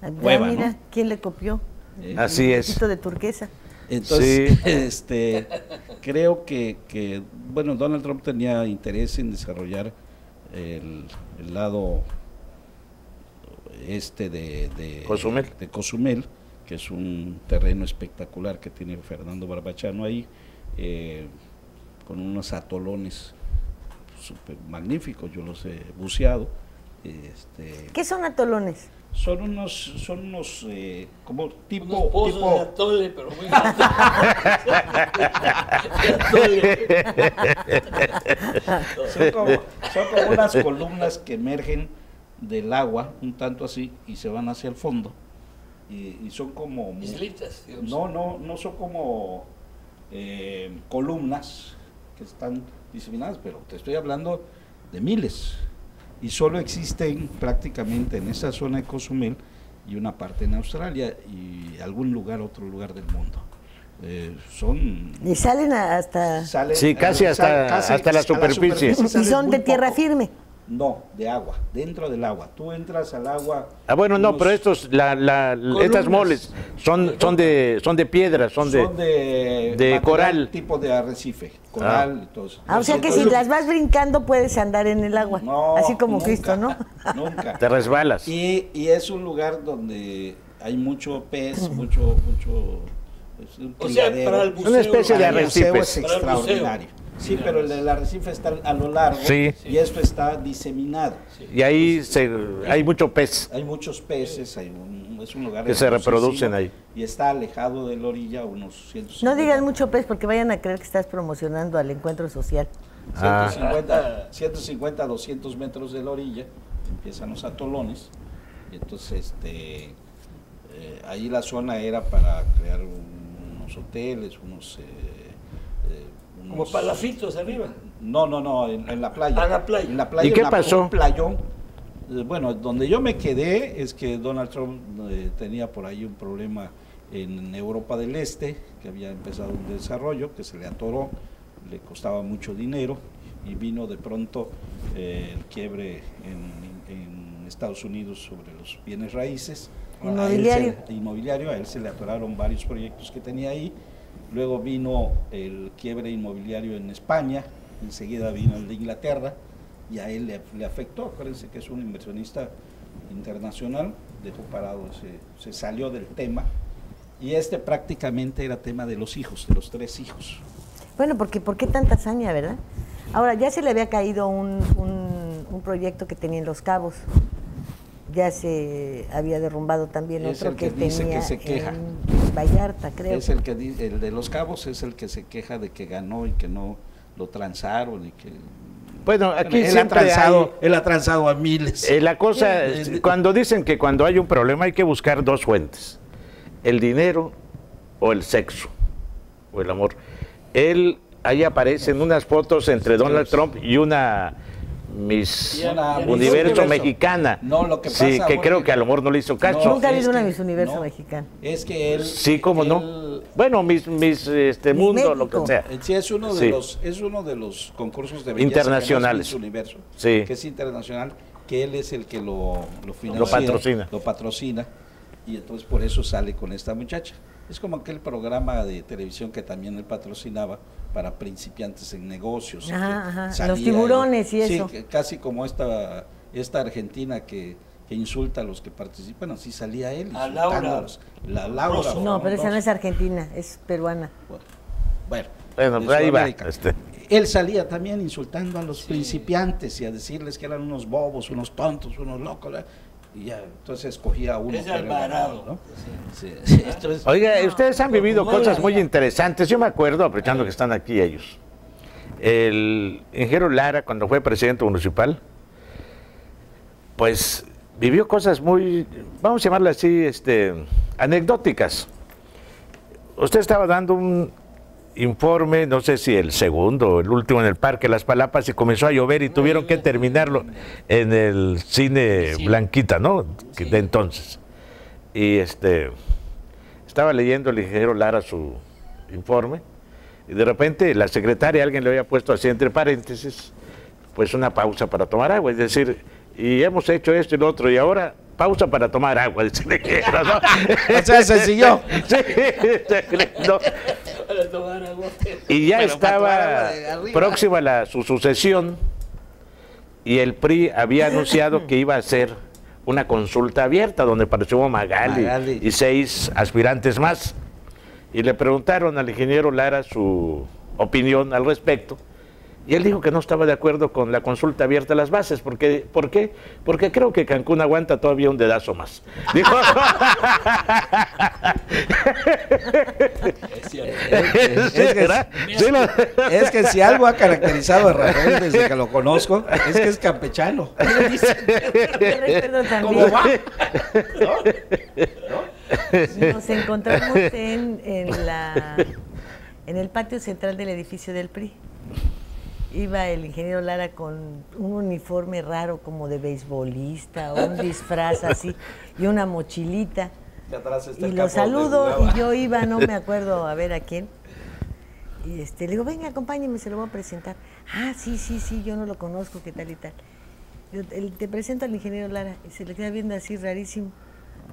Ah, cueva, mira, ¿no? ¿quién le copió? Eh, Así Un es. poquito de turquesa. Entonces, Sí. este, creo que, que, bueno, Donald Trump tenía interés en desarrollar el, el lado este de, de, Cozumel. de Cozumel, que es un terreno espectacular que tiene Fernando Barbachano ahí, eh, con unos atolones súper magníficos, yo los he buceado. Este, ¿Qué son atolones? son unos, son unos eh, como tipo, Unos pozos tipo de atole, pero muy son, como, son como unas columnas que emergen del agua, un tanto así, y se van hacia el fondo. Y, y son como... Islitas, digamos. No, no, no son como eh, columnas que están diseminadas, pero te estoy hablando de miles. Y solo existen prácticamente en esa zona de Cozumel y una parte en Australia y algún lugar, otro lugar del mundo. Eh, son... Y salen hasta... salen- Sí, casi eh, hasta- casi hasta la superficie. Y son de tierra poco. firme. No, de agua, dentro del agua. Tú entras al agua. Ah, bueno, no, pero estos, la, la, estas moles son, son de, son de piedra, son de, son de, de material coral. tipo de arrecife, coral y todo eso. Ah, o sea que si las vas brincando puedes andar en el agua. No, así como nunca, Cristo, ¿no? Nunca. te resbalas. Y, y es un lugar donde hay mucho pez, mucho, mucho. es un O sea, criadero. para el Una especie de arrecife. es extraordinario. Sí, pero el del arrecife está a lo largo Sí. y esto está diseminado. Y ahí se, hay mucho pez. Hay muchos peces, hay un- es un lugar Que se reproducen ahí. Y está alejado de la orilla unos 150, No digan mucho pez porque vayan a creer que estás promocionando al encuentro social. Ah. 150, 150, 200 metros de la orilla, empiezan los atolones. Y entonces, este, eh, ahí la zona era para crear un- unos hoteles, unos... eh, Como palafitos arriba. No, no, no, en, en la playa. En la playa. En la playa, ¿Y qué una- pasó? Un playón. Eh, Bueno, donde yo me quedé es que Donald Trump eh, tenía por ahí un problema en Europa del Este, que había empezado un desarrollo, que se le atoró, le costaba mucho dinero y vino de pronto eh, el quiebre en, en Estados Unidos sobre los bienes raíces. A él Inmobiliario. se- inmobiliario, a él se le atoraron varios proyectos que tenía ahí. Luego vino el quiebre inmobiliario en España, enseguida vino el de Inglaterra y a él le, afectó. Acuérdense que es un inversionista internacional, dejó parado, se salió del tema y este prácticamente era tema de los hijos, de los tres hijos. Bueno, porque ¿por qué tanta hazaña, verdad? Ahora, ya se le había caído un, un- un proyecto que tenía en Los Cabos. Ya se había derrumbado también Es otro el que que, dice que tenía se queja. en Vallarta, creo. Es el que el de los cabos es el que se queja de que ganó y que no lo transaron y que Bueno, aquí él ha siempre transado, él ha transado a miles. Eh, la cosa, es, cuando dicen que cuando hay un problema hay que buscar dos fuentes, el dinero o el sexo, o el amor. Él, ahí aparecen unas fotos entre Donald Trump y una Miss Una Miss Universo mexicana. No, lo que sí, pasa, que Jorge, creo que a lo mejor no le hizo caso. Nunca ha habido una que- Miss Universo no. mexicana. Es que él Sí, cómo no. Bueno, mis, mis este Miss mundo, lo que sea. Sí, es uno de Sí. los es uno de los concursos de belleza Internacionales. que es Miss Universo, Sí. que es internacional que él es el que lo, lo financia, patrocina. Lo patrocina, y entonces por eso sale con esta muchacha. Es como aquel programa de televisión que también él patrocinaba para principiantes en negocios. Ajá, que ajá, los tiburones y Sí, eso. que casi como esta, esta argentina que, que insulta a los que participan, así salía él. A insultándolos. La Laura. No, pero esa no es argentina, es peruana. Bueno, pues ahí va. Este. Él salía también insultando a los principiantes y a decirles que eran unos bobos, unos tontos, unos locos. ¿verdad? Y ya, entonces escogía uno Es que Alvarado. ¿no? Sí, sí, entonces- Oiga, ustedes han vivido ¿cómo cosas muy interesantes. Yo me acuerdo, aprovechando que están aquí ellos. El ingeniero Lara, cuando fue presidente municipal, pues vivió cosas muy, vamos a llamarle así, este, anecdóticas. Usted estaba dando un informe, no sé si el segundo el último en el Parque Las Palapas y comenzó a llover y tuvieron que terminarlo en el cine Blanquita, ¿no? De entonces. Y este estaba leyendo el ingeniero Lara su informe y de repente la secretaria, alguien le había puesto así entre paréntesis, pues una pausa para tomar agua, es decir, y hemos hecho esto y lo otro y ahora pausa para tomar agua, dice ingeniero, ¿no? O sea, se siguió. Sí, no. Para tomar agua. Y ya Bueno, estaba próxima la, su sucesión y el PRI había anunciado que iba a hacer una consulta abierta donde participó Magali, Magali. y seis aspirantes más. Y le preguntaron al ingeniero Lara su opinión al respecto. Y él dijo que no estaba de acuerdo con la consulta abierta a las bases. Porque, ¿Por qué? Porque creo que Cancún aguanta todavía un dedazo más. Dijo, Es cierto. Es que, ¿Verdad? Sí, lo- es que si algo ha caracterizado a Rafael desde que lo conozco, es que es campechano. ¿Cómo va? Nos encontramos en, en, la, en el patio central del edificio del PRI. Iba el ingeniero Lara con un uniforme raro como de beisbolista, o un disfraz así, y una mochilita. Atrás está Y el lo saludo y yo iba, no me acuerdo a ver a quién. Y este, le digo, venga, acompáñeme, se lo voy a presentar. Ah, sí, sí, sí, yo no lo conozco, qué tal y tal. Yo, el- te presento al ingeniero Lara y se le queda viendo así rarísimo.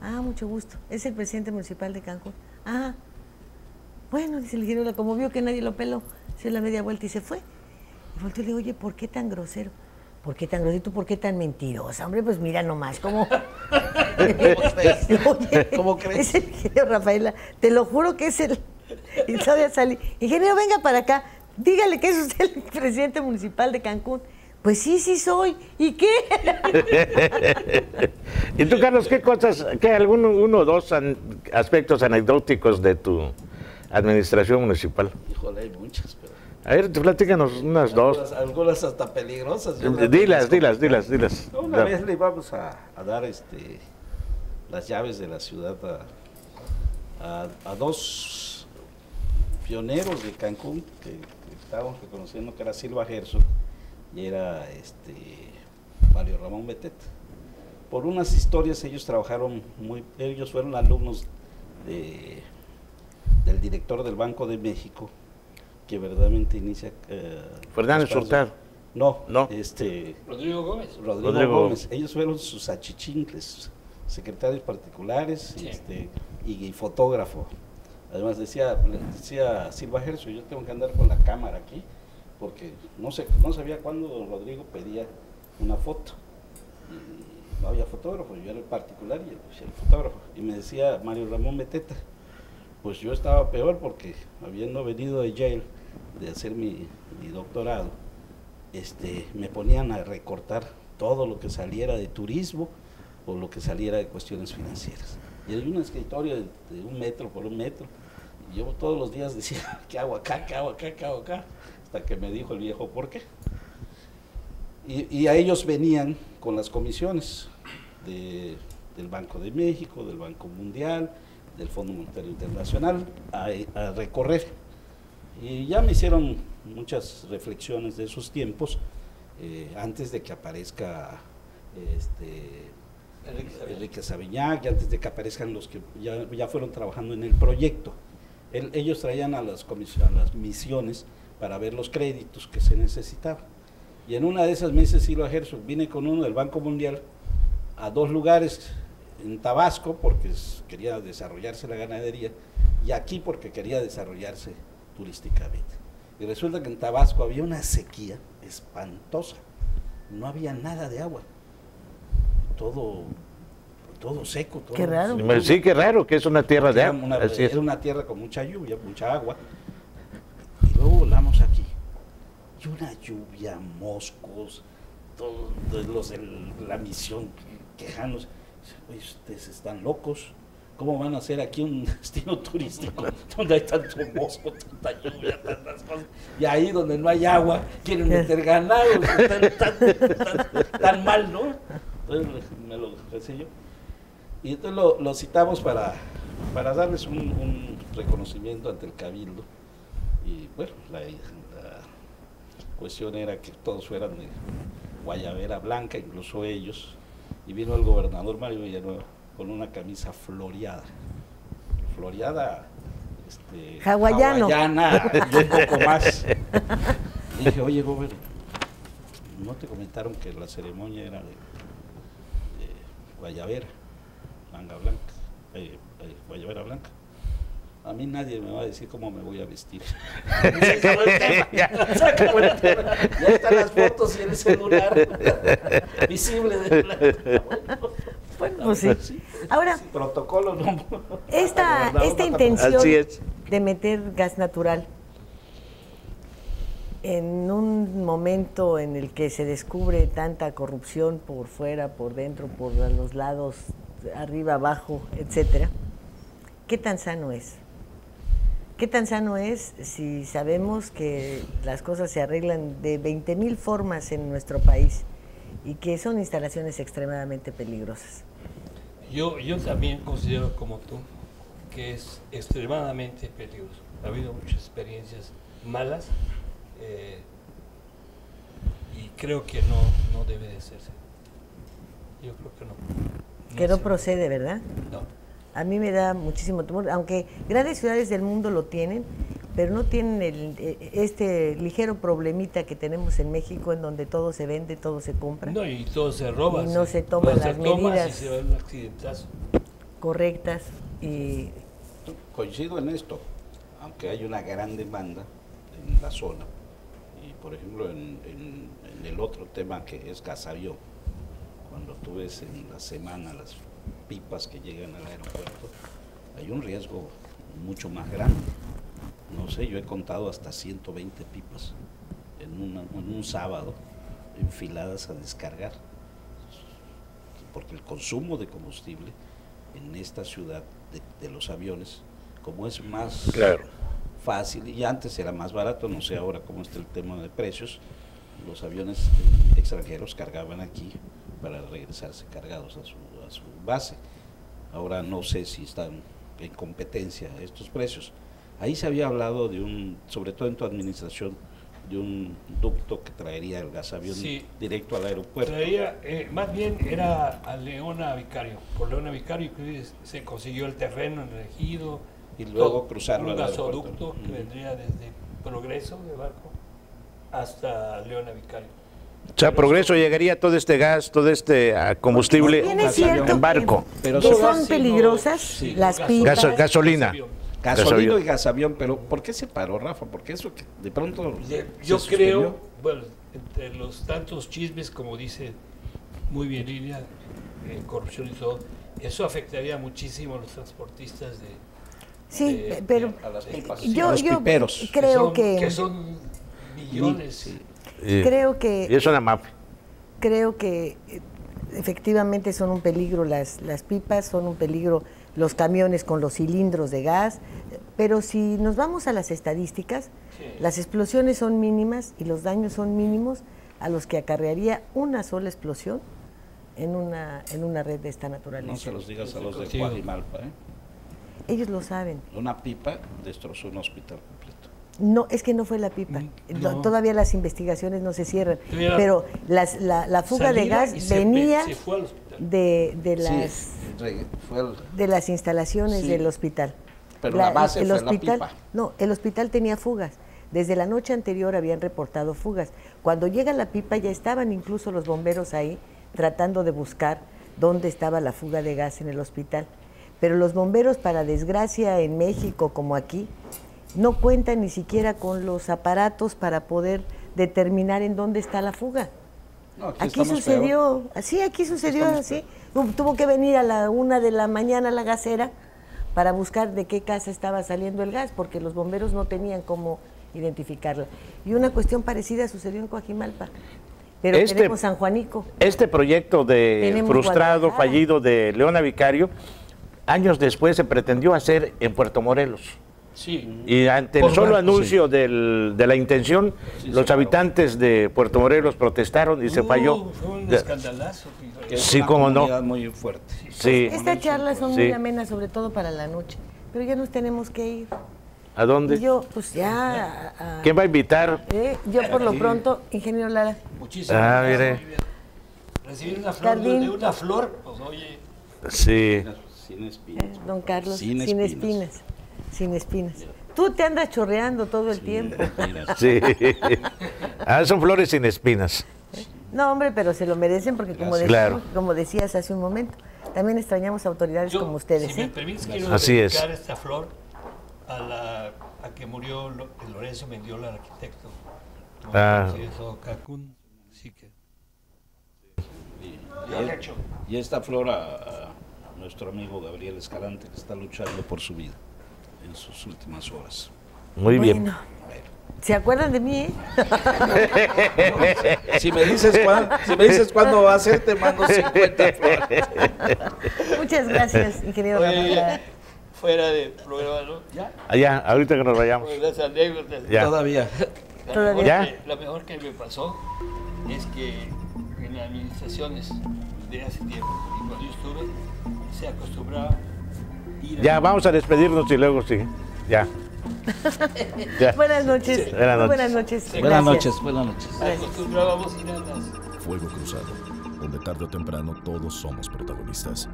Ah, mucho gusto. Es el presidente municipal de Cancún. Ah, bueno, dice el ingeniero Lara, como vio que nadie lo peló, se dio la media vuelta y se fue. Y volteó y le digo, oye, ¿por qué tan grosero? ¿Por qué tan grosero? ¿Y tú por qué tan mentirosa? Hombre, pues mira nomás, ¿cómo? Oye, ¿Cómo crees? Es el ingeniero Rafaela, te lo juro que es el... Y todavía salí. Ingeniero, venga para acá, dígale que es usted el presidente municipal de Cancún. Pues sí, sí soy. ¿Y qué? y tú, Carlos, ¿qué cosas, qué algún uno o dos an- aspectos anecdóticos de tu administración municipal? Híjole, hay muchas, pero. A ver, platícanos unas dos. Algunas, hasta peligrosas. Dilas, dilas, dilas, dilas. Una vez le íbamos a, a dar este, las llaves de la ciudad a, a- a dos pioneros de Cancún que, que estábamos reconociendo que era Silva Gerson y era este, Mario Ramón Beteta. Por unas historias ellos trabajaron muy, ellos fueron alumnos de, del director del Banco de México que verdaderamente inicia... eh. Hurtado. No, No. este... Rodrigo Gómez. Rodrigo, Rodrigo. Gómez. Ellos fueron sus achichincles, secretarios particulares Sí. este, y, y fotógrafo. Además decía, decía Silva Gerso, yo tengo que andar con la cámara aquí, porque no sé, no sabía cuándo Rodrigo pedía una foto. Y no había fotógrafo, yo era el particular y el, el fotógrafo. Y me decía Mario Ramón Beteta, pues yo estaba peor porque habiendo venido de Yale de hacer mi, doctorado, este, me ponían a recortar todo lo que saliera de turismo o lo que saliera de cuestiones financieras. Y hay un escritorio de, un metro por un metro. Yo todos los días decía, ¿qué hago acá? ¿Qué hago acá? ¿Qué hago acá? Hasta que me dijo el viejo, ¿por qué? Y, y a ellos venían con las comisiones de- del Banco de México, del Banco Mundial, del Fondo Monetario Internacional, a recorrer. Y ya me hicieron muchas reflexiones de esos tiempos, eh, antes de que aparezca este, Enrique Sabiñac, y antes de que aparezcan los que ya, ya fueron trabajando en el proyecto. El- ellos traían a las, a las misiones para ver los créditos que se necesitaban. Y en una de esas meses sí lo ejerzo. Vine con uno del Banco Mundial a dos lugares, en Tabasco porque quería desarrollarse la ganadería y aquí porque quería desarrollarse turísticamente. Y resulta que en Tabasco había una sequía espantosa. No había nada de agua. Todo, todo seco. Todo, Qué raro. Sí, qué raro, que es una tierra de agua. una, Así es. era una tierra con mucha lluvia, mucha agua. Y luego volamos aquí. Y una lluvia, moscos, todos los de la misión quejándose. Oye, ustedes están locos. ¿Cómo van a hacer aquí un destino turístico donde hay tanto mosco, tanta lluvia, tantas cosas? Y ahí donde no hay agua, quieren meter ganado. Tan, tan- tan- tan mal, ¿no? Entonces me lo decía yo. Y entonces lo, lo citamos para, para darles un, un reconocimiento ante el Cabildo. Y bueno, la, la cuestión era que todos fueran de guayabera blanca, incluso ellos. Y vino el gobernador Mario Villanueva con una camisa floreada. Floreada, este, Hawaiano. hawaiana y un poco más. Y dije, oye, gobernador, ¿no te comentaron que la ceremonia era de, de guayabera, manga blanca, eh, eh, guayabera blanca? A mí nadie me va a decir cómo me voy a vestir. Se acabó el tema. Se acabó el tema. Ya están las fotos y el celular visible. De la... Bueno, pues sí. Ahora, protocolo no. esta, esta intención Así es. de meter gas natural en un momento en el que se descubre tanta corrupción por fuera, por dentro, por los lados, arriba, abajo, etcétera, ¿qué tan sano es? ¿Qué tan sano es si sabemos que las cosas se arreglan de 20 mil formas en nuestro país y que son instalaciones extremadamente peligrosas? Yo, yo también considero como tú que es extremadamente peligroso. Ha habido muchas experiencias malas eh, y creo que no, no debe de hacerse. Yo creo que no. Que no procede, ¿verdad? No. A mí me da muchísimo temor, aunque grandes ciudades del mundo lo tienen, pero no tienen el, eh, este ligero problemita que tenemos en México en donde todo se vende, todo se compra. No, y todo se roba. Y no se toman las tomas medidas. Y se va un accidentazo. correctas y Coincido en esto, aunque hay una gran demanda en la zona. Y por ejemplo, en, en- en el otro tema que es Gasavión, cuando tú ves en la semana las pipas que llegan al aeropuerto, hay un riesgo mucho más grande. No sé, yo he contado hasta 120 pipas en, una- en un sábado enfiladas a descargar, porque el consumo de combustible en esta ciudad de, de los aviones, como es más Claro. fácil y antes era más barato, no sé ahora cómo está el tema de precios, los aviones extranjeros cargaban aquí para regresarse cargados a su, a su base. Ahora no sé si están en competencia estos precios. Ahí se había hablado de un, sobre todo en tu administración, de un ducto que traería el gasavión Sí. directo al aeropuerto. Traía, eh, más bien era a Leona Vicario. Por Leona Vicario se consiguió el terreno en el ejido. Y luego todo, cruzarlo Un al aeropuerto. gasoducto que vendría desde Progreso de barco hasta Leona Vicario. O sea, progreso llegaría todo este gas, todo este ah, combustible en barco. Pero que son- peligrosas las pipas. Gaso- gasolina. Gasolina Gasolina. y gasavión, pero ¿por qué se paró, Rafa? Porque eso que de pronto Yo creo, bueno, entre los tantos chismes, como dice muy bien Lilia, eh, corrupción y todo, eso afectaría muchísimo a los transportistas de... Sí, de- pero de- a las pipas. yo, A los yo piperos. creo son- que, que son millones. Y- creo que Y es una mafia. creo que eh, efectivamente son un peligro las, las pipas, son un peligro los camiones con los cilindros de gas, eh, pero si nos vamos a las estadísticas, las explosiones son mínimas y los daños son mínimos a los que acarrearía una sola explosión en una, en una red de esta naturaleza. No se los digas a los de Sí. Coajimalpa, ¿eh? Ellos lo saben. Una pipa destrozó un hospital. No, es que no fue la pipa. No. Todavía las investigaciones no se cierran. Pero las- la, la fuga de gas se venía se hospital. de, de las de instalaciones Sí. del hospital. Pero la base el fue la hospital, pipa. No, el hospital tenía fugas. Desde la noche anterior habían reportado fugas. Cuando llega la pipa ya estaban incluso los bomberos ahí tratando de buscar dónde estaba la fuga de gas en el hospital. Pero los bomberos, para desgracia en México como aquí, no cuentan ni siquiera con los aparatos para poder determinar en dónde está la fuga. No, aquí sucedió, así, aquí sucedió así. Tu- Tuvo que venir a la una de la mañana la gasera para buscar de qué casa estaba saliendo el gas, porque los bomberos no tenían cómo identificarla. Y una cuestión parecida sucedió en Coajimalpa. Pero Este- tenemos San Juanico. Este proyecto de Tenemos frustrado, fallido de Leona Vicario, años después se pretendió hacer en Puerto Morelos. Sí. Y ante el solo anuncio del- de la intención, los habitantes de Puerto Morelos protestaron y se Uh, falló. Fue un escandalazo. Que Sí, una cómo no. comunidad muy fuerte. Sí. Estas charlas son Sí. muy amenas, sobre todo para la noche. Pero ya nos tenemos que ir. ¿A dónde? Y yo, pues ya. a- a- ¿Quién va a invitar? Eh, yo por lo pronto, ingeniero Lara. Muchísimas Ah, gracias, mire. Recibir una flor Jardín. de una flor, pues oye. Sí. Sin espinas. Don Carlos, Sin sin, espinas. espinas. Sin espinas. Tú te andas chorreando todo el tiempo. Sí. Ah, son flores sin espinas. No, hombre, pero se lo merecen porque como, Gracias. decíamos- Claro. como decías hace un momento, también extrañamos autoridades como ustedes. Si me ¿eh? permites, quiero Así es. dedicar esta flor a, la, a que murió Lo- Lorenzo Mendiola, el arquitecto. Ah. Sí, eso, Cancún. Sí que. Y, y esta flor a, a nuestro amigo Gabriel Escalante, que está luchando por su vida en sus últimas horas. Muy bien. Bueno, ¿Se acuerdan de mí? eh? Si me dices cuándo, si me dices cuándo va a ser, te mando 50 flores. Muchas gracias, ingeniero Oye, ya, fuera de programa, ¿no? Ya. Allá, ahorita que nos vayamos. Pues las anécdotas. Ya. Todavía. La Todavía. que, la mejor que me pasó es que en las administraciones de hace tiempo, y cuando yo estuve, se acostumbraba Ya, vamos a despedirnos y luego sí. Ya. Ya. Buenas noches. Buenas noches. Buenas noches. Buenas noches, buenas noches. Fuego Cruzado, donde tarde o temprano todos somos protagonistas.